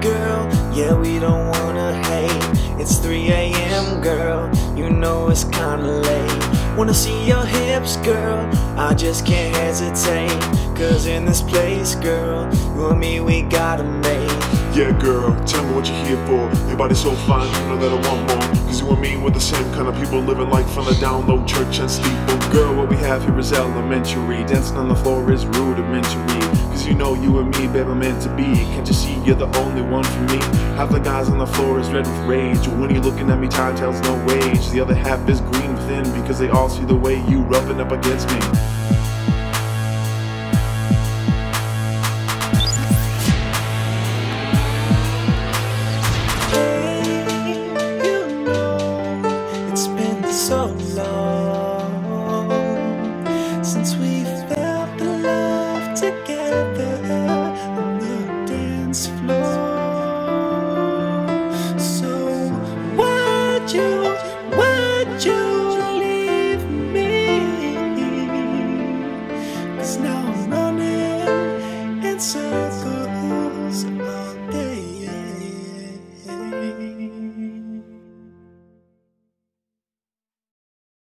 girl. Yeah, we don't wanna hate. It's 3 a.m., girl. You know it's kinda late. Wanna see your hips, girl. I just can't hesitate. Cause in this place, girl, you and me, we gotta make. Yeah, girl, tell me what you're here for. Your body's so fine, you know that I want more. Cause you and me, we're the same kind of people living life on the down low, church and steeple. Girl, what we have here is elementary. Dancing on the floor is rudimentary know you and me, babe, are meant to be. Can't you see you're the only one for me? Half the guys on the floor is red with rage. When you're looking at me, time tells no rage. The other half is green thin because they all see the way you rubbing up against me. so long since we Would you, would you leave me? Now I'm running inside.